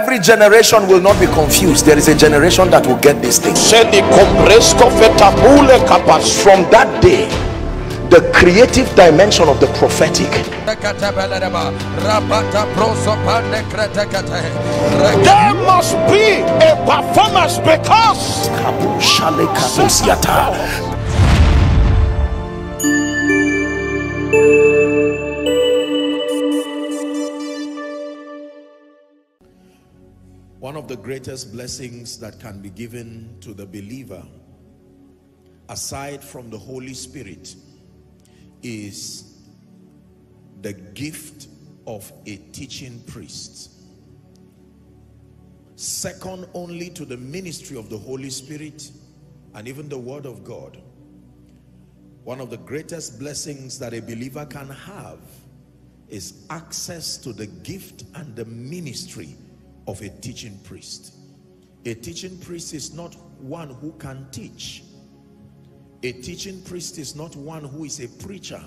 Every generation will not be confused. There is a generation that will get this thing. From that day, the creative dimension of the prophetic. There must be a performance because One of the greatest blessings that can be given to the believer, aside from the Holy Spirit, is the gift of a teaching priest. Second only to the ministry of the Holy Spirit and even the Word of God. One of the greatest blessings that a believer can have is access to the gift and the ministry of a teaching priest. A teaching priest is not one who can teach. A teaching priest is not one who is a preacher.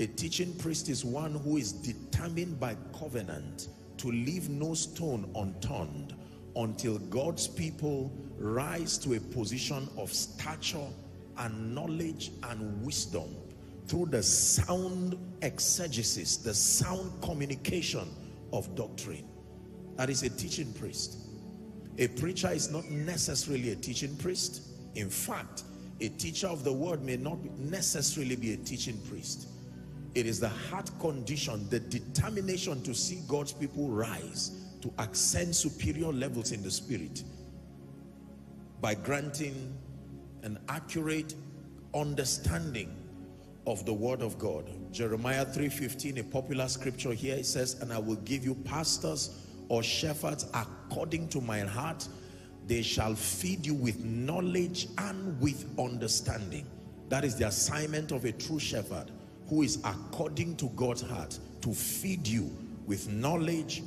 A teaching priest is one who is determined by covenant to leave no stone unturned until God's people rise to a position of stature and knowledge and wisdom through the sound exegesis, the sound communication of doctrine. That is a teaching priest. A preacher is not necessarily a teaching priest. In fact, a teacher of the word may not necessarily be a teaching priest. It is the heart condition, the determination to see God's people rise to ascend superior levels in the spirit by granting an accurate understanding of the word of God. Jeremiah 3.15, a popular scripture here, it says, and I will give you pastors or shepherds according to my heart they shall feed you with knowledge and with understanding. That is the assignment of a true shepherd who is according to God's heart to feed you with knowledge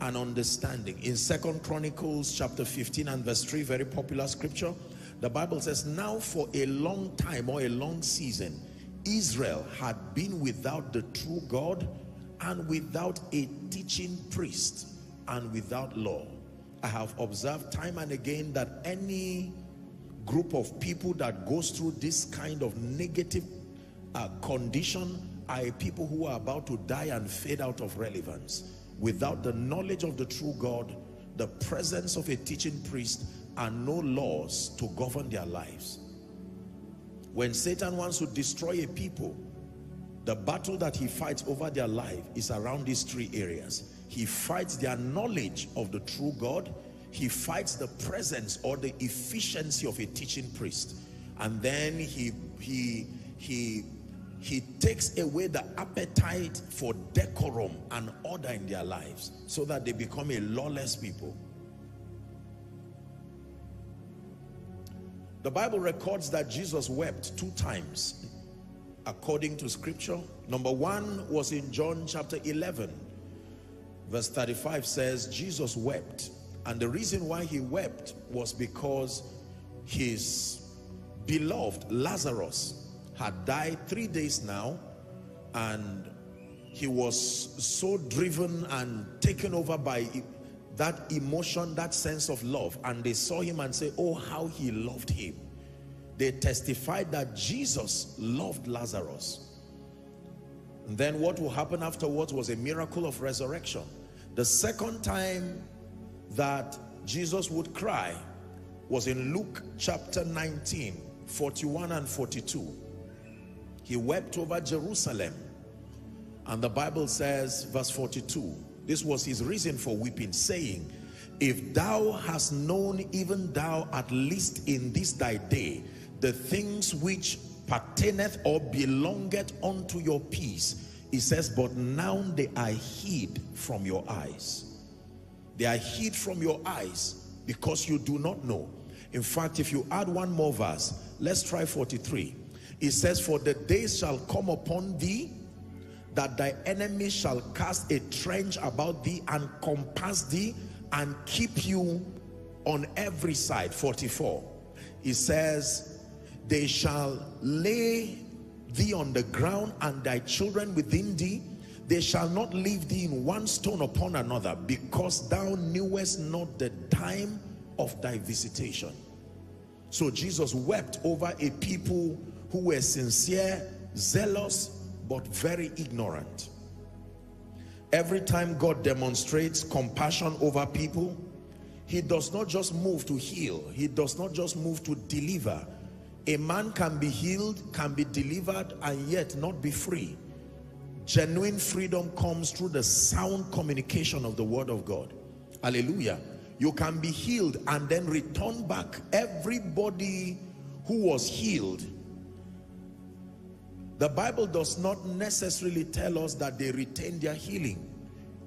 and understanding. In second chronicles chapter 15 and verse 3 very popular scripture the bible says now for a long time or a long season israel had been without the true god and without a teaching priest and without law. I have observed time and again that any group of people that goes through this kind of negative uh, condition are people who are about to die and fade out of relevance. Without the knowledge of the true God, the presence of a teaching priest and no laws to govern their lives. When Satan wants to destroy a people, the battle that he fights over their life is around these three areas he fights their knowledge of the true God. He fights the presence or the efficiency of a teaching priest. And then he he he he takes away the appetite for decorum and order in their lives so that they become a lawless people. The bible records that jesus wept two times according to scripture. Number one was in john chapter 11 verse 35 says Jesus wept. And the reason why he wept was because his beloved Lazarus had died three days now and he was so driven and taken over by that emotion that sense of love. And they saw him and say oh how he loved him. They testified that Jesus loved Lazarus and then what will happen afterwards was a miracle of resurrection. The second time that Jesus would cry was in Luke chapter 19, 41 and 42. He wept over Jerusalem. And the Bible says, verse 42, this was his reason for weeping, saying, If thou hast known, even thou at least in this thy day, the things which pertaineth or belongeth unto your peace. He says, but now they are hid from your eyes. They are hid from your eyes because you do not know. In fact, if you add one more verse, let's try 43. It says, for the days shall come upon thee that thy enemies shall cast a trench about thee and compass thee and keep you on every side. 44. It says, they shall lay thee on the ground and thy children within thee. They shall not leave thee in one stone upon another because thou knewest not the time of thy visitation. So jesus wept over a people who were sincere zealous but very ignorant. Every time god demonstrates compassion over people he does not just move to heal he does not just move to deliver a man can be healed can be delivered and yet not be free. Genuine freedom comes through the sound communication of the word of God. Hallelujah. You can be healed and then return back. Everybody who was healed the Bible does not necessarily tell us that they retain their healing.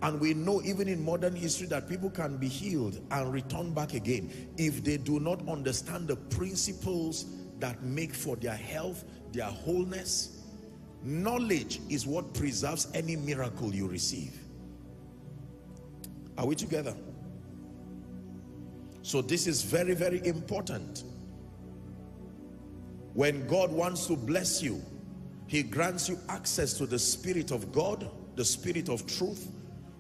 And we know even in modern history that people can be healed and return back again if they do not understand the principles that make for their health their wholeness Knowledge is what preserves any miracle you receive. Are we together? So this is very, very important. When God wants to bless you, he grants you access to the Spirit of God, the Spirit of truth.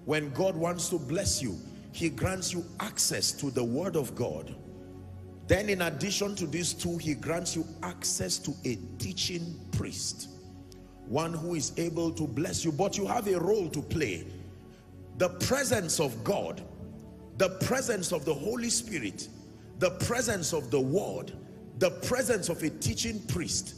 When God wants to bless you, he grants you access to the Word of God. Then in addition to these two, he grants you access to a teaching priest one who is able to bless you but you have a role to play. The presence of God the presence of the Holy Spirit the presence of the word the presence of a teaching priest.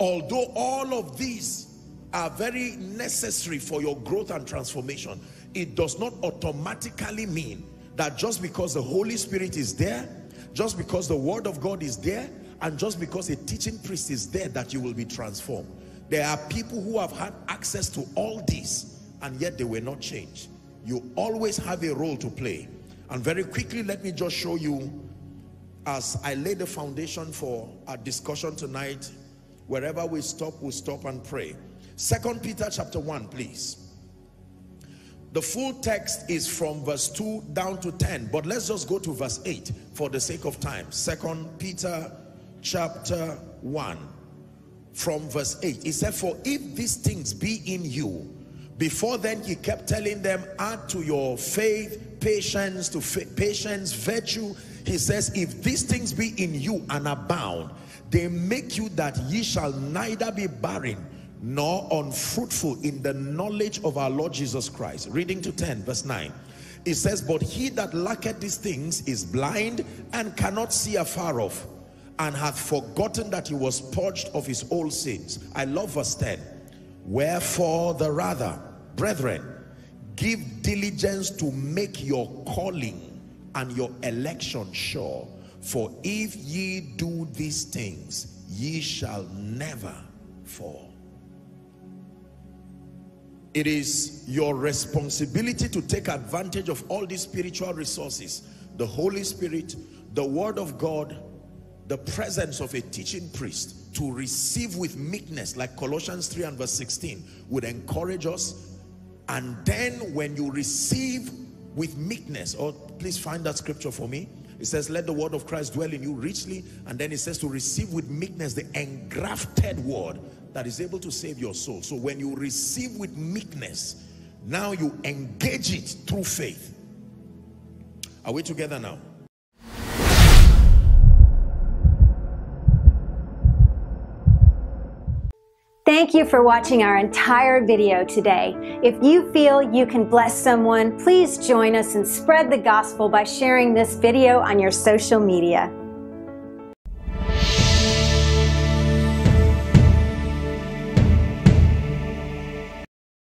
Although all of these are very necessary for your growth and transformation it does not automatically mean that just because the Holy Spirit is there just because the word of God is there and just because a teaching priest is there that you will be transformed there are people who have had access to all this and yet they were not changed. You always have a role to play. And very quickly, let me just show you as I lay the foundation for our discussion tonight, wherever we stop, we stop and pray. Second Peter chapter 1, please. The full text is from verse 2 down to 10, but let's just go to verse 8 for the sake of time. Second Peter chapter 1 from verse 8. He said, for if these things be in you, before then he kept telling them, add to your faith, patience, to patience, virtue. He says, if these things be in you and abound, they make you that ye shall neither be barren nor unfruitful in the knowledge of our Lord Jesus Christ. Reading to 10, verse 9. It says, but he that lacketh these things is blind and cannot see afar off and hath forgotten that he was purged of his old sins. I love verse 10. Wherefore the rather, brethren, give diligence to make your calling and your election sure. For if ye do these things, ye shall never fall. It is your responsibility to take advantage of all these spiritual resources. The Holy Spirit, the Word of God, the presence of a teaching priest to receive with meekness like Colossians 3 and verse 16 would encourage us and then when you receive with meekness or please find that scripture for me it says let the word of Christ dwell in you richly. And then it says to receive with meekness the engrafted word that is able to save your soul. So when you receive with meekness now you engage it through faith. Are we together now Thank you for watching our entire video today. If you feel you can bless someone, please join us and spread the gospel by sharing this video on your social media.